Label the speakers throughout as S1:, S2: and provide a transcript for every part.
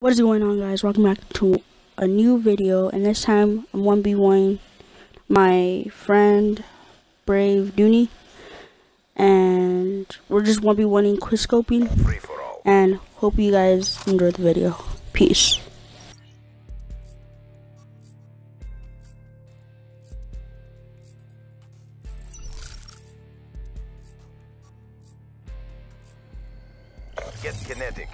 S1: What is going on guys? Welcome back to a new video and this time I'm 1v1 my friend Brave Dooney and we're just 1v1ing quickscoping and hope you guys enjoyed the video. Peace.
S2: Get kinetic.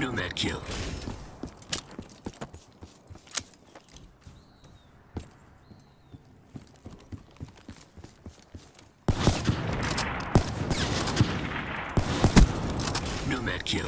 S3: Nomad kill. Nomad kill.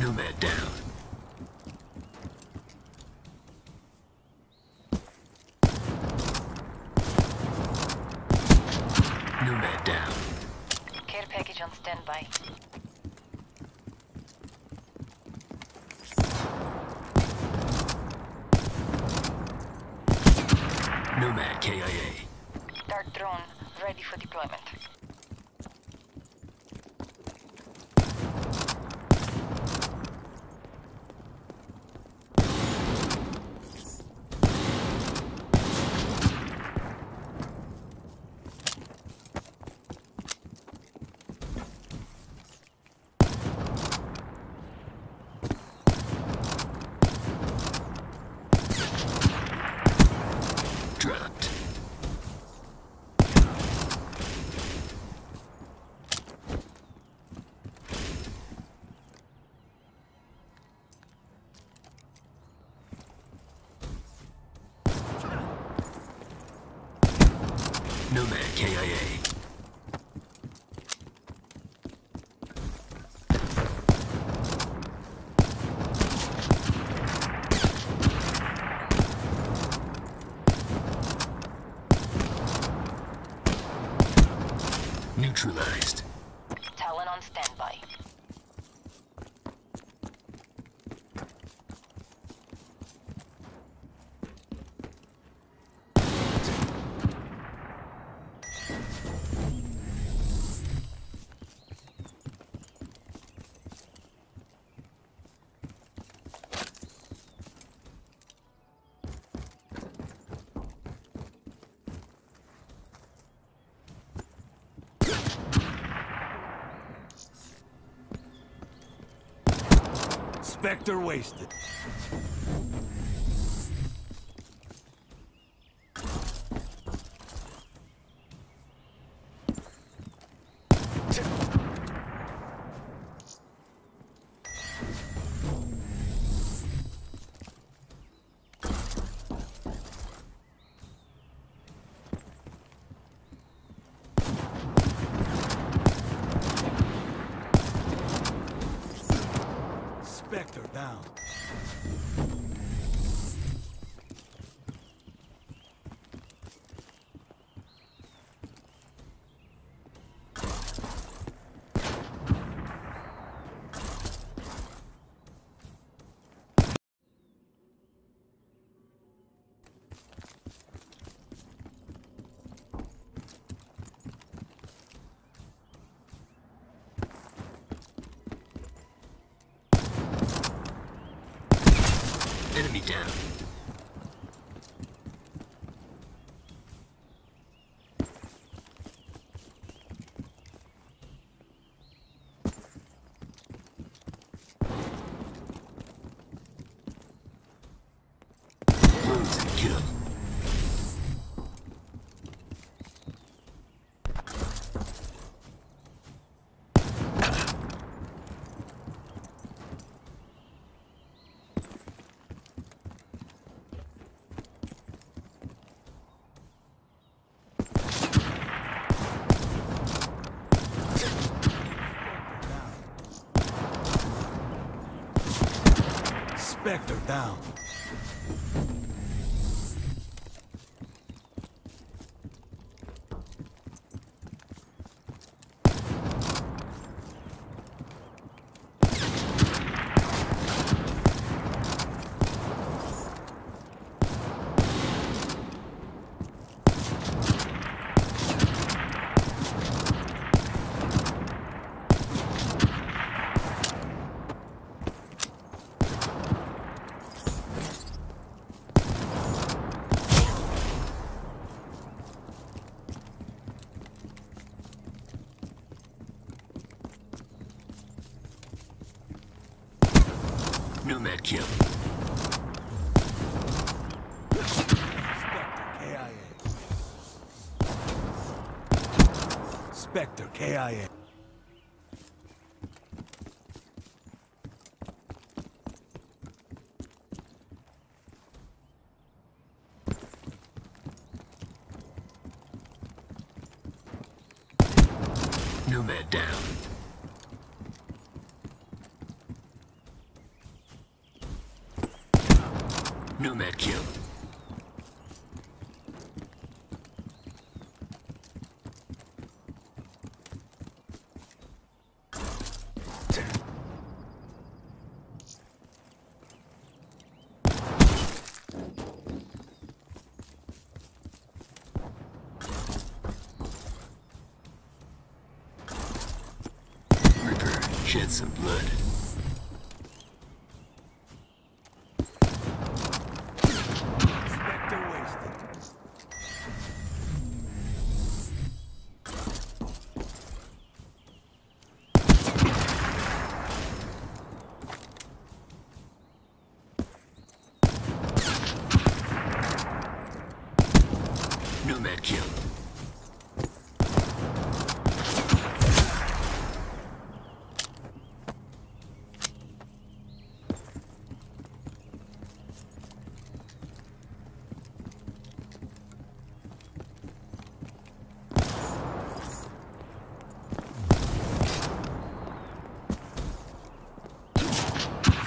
S3: Nomad down. Nomad down.
S4: Care package on standby.
S3: Nomad KIA.
S4: Dart drone ready for deployment.
S3: Dropped. Nomad KIA. Neutralized.
S4: Talon on standby.
S5: Spectre wasted.
S3: enemy down.
S5: Spectre down.
S3: Nomad kill.
S5: Spectre KIA. Spectre KIA.
S3: Nomad down. Nomad kill. Reaper, shed some blood.
S5: Spectre wasted.
S3: Nomad kill.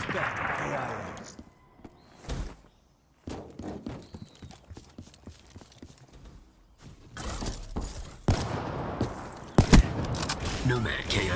S5: Spectre KIA.
S3: Nomad KIA.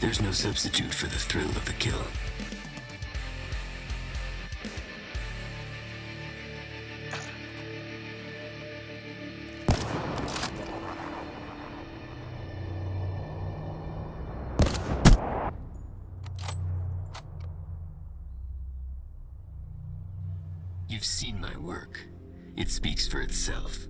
S3: There's no substitute for the thrill of the kill. You've seen my work. It speaks for itself.